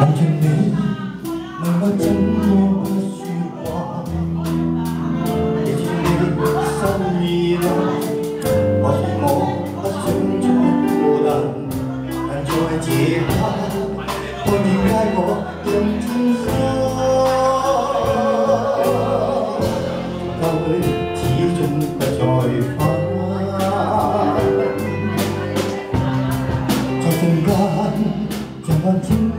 望着你，门外怎么不说话？热恋的心意冷，可许我不想再孤单，但在这刻，看见街角灯光。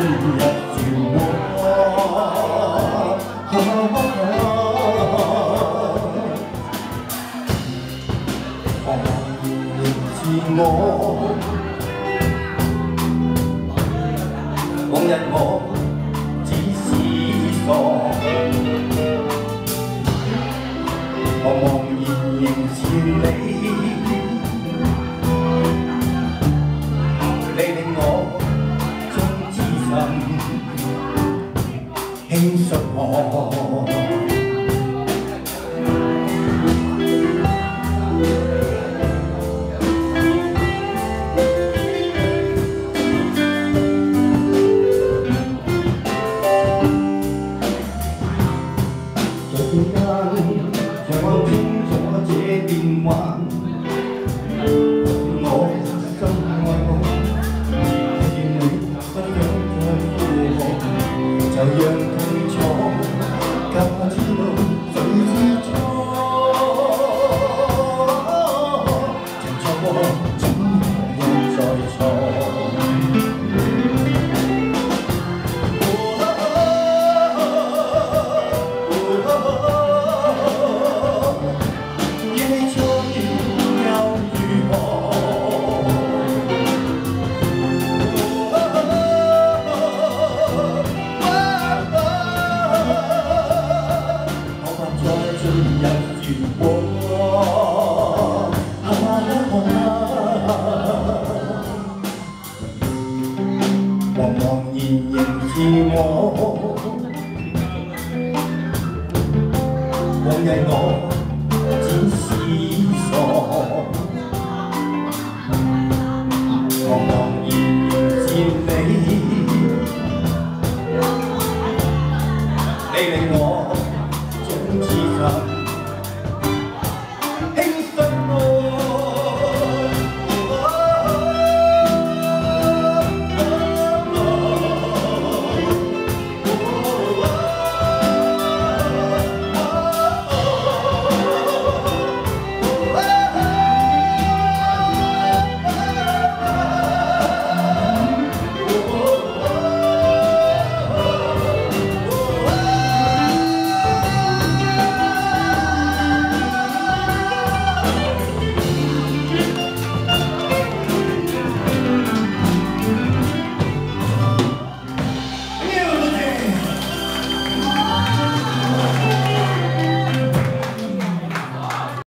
日我，茫茫然然是我。往日我只是茫茫然然是你。轻诉我，昨天，昨天我只难忘。往日我只是傻，茫茫然然见你，你令我总痴心。